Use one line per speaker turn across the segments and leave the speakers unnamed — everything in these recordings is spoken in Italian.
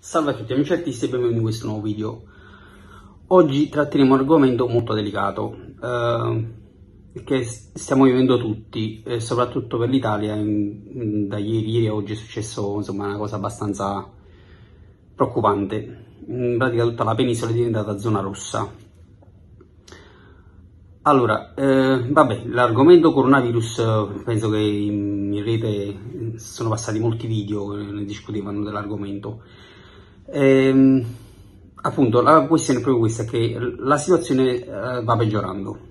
Salve a tutti amici artisti e benvenuti in questo nuovo video. Oggi tratteremo un argomento molto delicato eh, che stiamo vivendo tutti e soprattutto per l'Italia da ieri, ieri a oggi è successo insomma, una cosa abbastanza preoccupante. In pratica tutta la penisola è diventata zona rossa. Allora, eh, vabbè, l'argomento coronavirus penso che in rete sono passati molti video che ne discutevano dell'argomento Ehm, appunto, la questione è proprio questa, che la situazione eh, va peggiorando.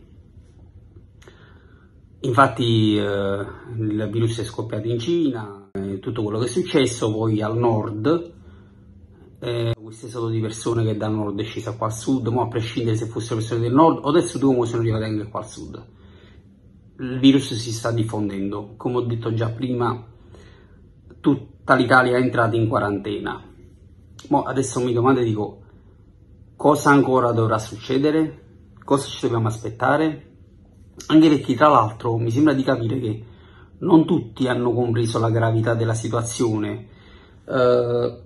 Infatti eh, il virus è scoppiato in Cina, eh, tutto quello che è successo, poi al nord, eh, questo esodo di persone che dal nord è scesa qua al sud, ma a prescindere se fossero persone del nord o del sud, come sono arrivate anche qua al sud. Il virus si sta diffondendo, come ho detto già prima, tutta l'Italia è entrata in quarantena Mo adesso mi domando e dico, cosa ancora dovrà succedere? Cosa ci dobbiamo aspettare? Anche perché tra l'altro mi sembra di capire che non tutti hanno compreso la gravità della situazione. Uh,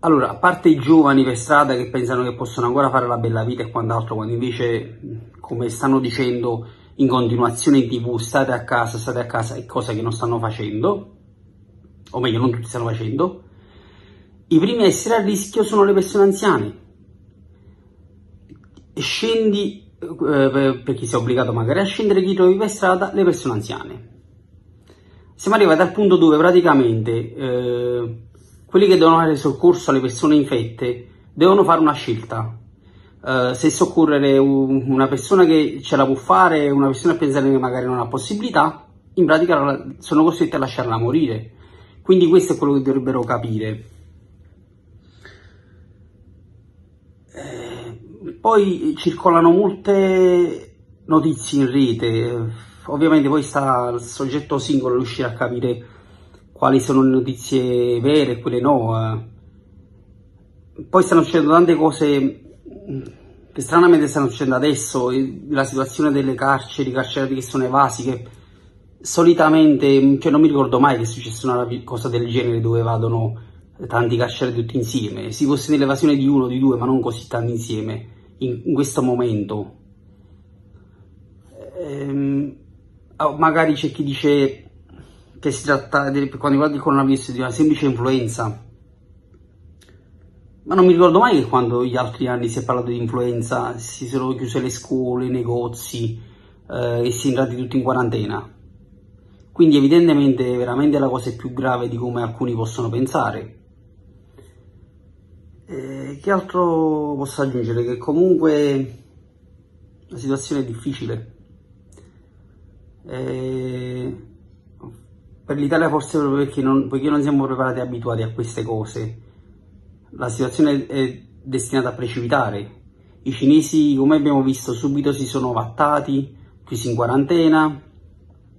allora, a parte i giovani per strada che pensano che possono ancora fare la bella vita e quant'altro, quando invece, come stanno dicendo in continuazione in tv, state a casa, state a casa, è cosa che non stanno facendo, o meglio, non tutti stanno facendo, i primi a essere a rischio sono le persone anziane. Scendi, eh, per chi si è obbligato magari a scendere, chi trovi per strada, le persone anziane. Siamo arrivati al punto dove praticamente eh, quelli che devono dare soccorso alle persone infette devono fare una scelta. Uh, se soccorrere una persona che ce la può fare, una persona a pensare che magari non ha possibilità, in pratica sono costretti a lasciarla morire. Quindi questo è quello che dovrebbero capire. Poi circolano molte notizie in rete, ovviamente poi sta al soggetto singolo riuscire a capire quali sono le notizie vere e quelle no. Eh. Poi stanno succedendo tante cose che stranamente stanno succedendo adesso, la situazione delle carceri, carcerati che sono evasi, che solitamente, cioè non mi ricordo mai che è successa una cosa del genere dove vadano tanti carcerati tutti insieme, si fosse nell'evasione di uno o di due, ma non così tanti insieme in, in questo momento. Ehm, oh, magari c'è chi dice che si tratta, di, per riguarda il coronavirus, di una semplice influenza. Ma non mi ricordo mai che quando gli altri anni si è parlato di influenza si sono chiuse le scuole, i negozi eh, e si è entrati tutti in quarantena. Quindi evidentemente veramente la cosa è più grave di come alcuni possono pensare. Eh, che altro posso aggiungere? Che comunque la situazione è difficile. Eh, per l'Italia forse proprio perché non, poiché non siamo preparati e abituati a queste cose, la situazione è destinata a precipitare. I cinesi, come abbiamo visto, subito si sono vattati, chiusi in quarantena,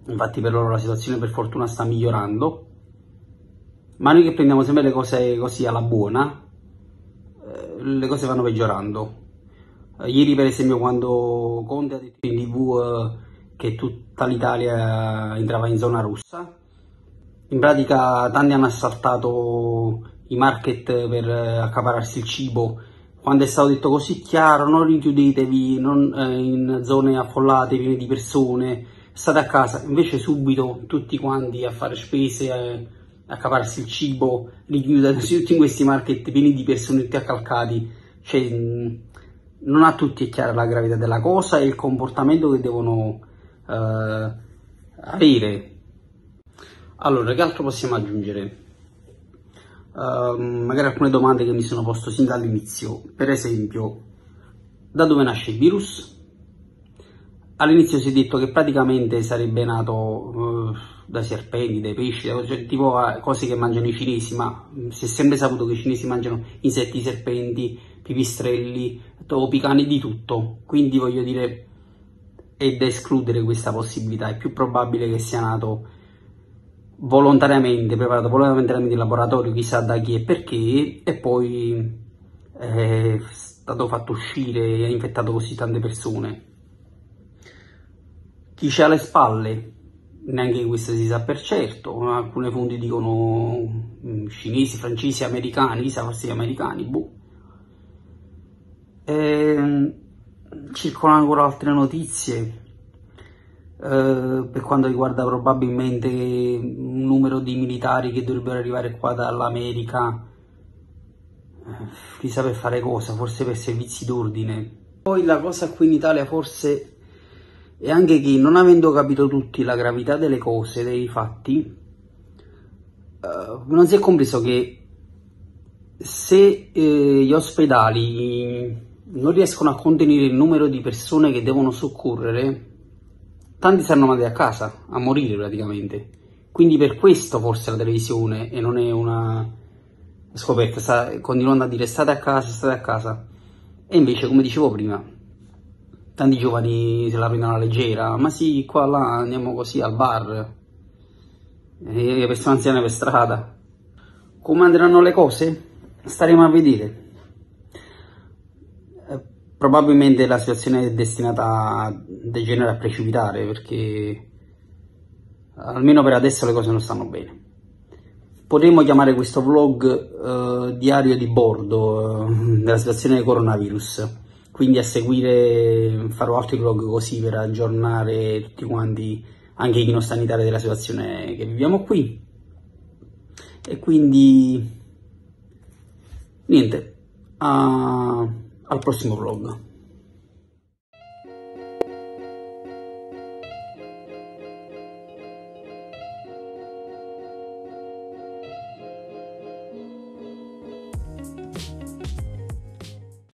infatti per loro la situazione per fortuna sta migliorando, ma noi che prendiamo sempre le cose così alla buona, le cose vanno peggiorando. Uh, ieri per esempio quando Conte ha detto in tv uh, che tutta l'Italia entrava in zona rossa, in pratica tanti hanno assaltato i market per uh, accapararsi il cibo. Quando è stato detto così chiaro, non rinchiudetevi non, eh, in zone affollate, piene di persone, state a casa, invece subito tutti quanti a fare spese, eh, accaparsi il cibo, richiudersi tutti in questi market pieni di persone tutti accalcati, cioè non a tutti è chiara la gravità della cosa e il comportamento che devono uh, avere. Allora, che altro possiamo aggiungere? Uh, magari alcune domande che mi sono posto sin dall'inizio, per esempio, da dove nasce il virus? All'inizio si è detto che praticamente sarebbe nato uh, dai serpenti, dai pesci, cioè, tipo uh, cose che mangiano i cinesi, ma si è sempre saputo che i cinesi mangiano insetti, serpenti, pipistrelli, topi, cani, di tutto. Quindi voglio dire, è da escludere questa possibilità. È più probabile che sia nato volontariamente, preparato volontariamente in laboratorio, chissà da chi e perché, e poi è stato fatto uscire e ha infettato così tante persone chi c'è alle spalle neanche questo si sa per certo, alcune fonti dicono mm, cinesi, francesi, americani, chissà forse gli americani, boh. E, ehm, circolano ancora altre notizie eh, per quanto riguarda probabilmente un numero di militari che dovrebbero arrivare qua dall'America, eh, chissà per fare cosa, forse per servizi d'ordine. Poi la cosa qui in Italia forse e anche che non avendo capito tutti la gravità delle cose, dei fatti, uh, non si è compreso che se eh, gli ospedali non riescono a contenere il numero di persone che devono soccorrere, tanti saranno mandati a casa, a morire praticamente. Quindi per questo forse la televisione, e non è una scoperta, sta continuando a dire state a casa, state a casa. E invece, come dicevo prima, tanti giovani se la prendono alla leggera, ma sì, qua là andiamo così al bar, e le persone anziane per strada. Come andranno le cose? Staremo a vedere. Eh, probabilmente la situazione è destinata a degenerare, a precipitare, perché almeno per adesso le cose non stanno bene. Potremmo chiamare questo vlog eh, diario di bordo eh, della situazione del coronavirus quindi a seguire farò altri vlog così per aggiornare tutti quanti anche chi non sta in Italia della situazione che viviamo qui. E quindi niente. A, al prossimo vlog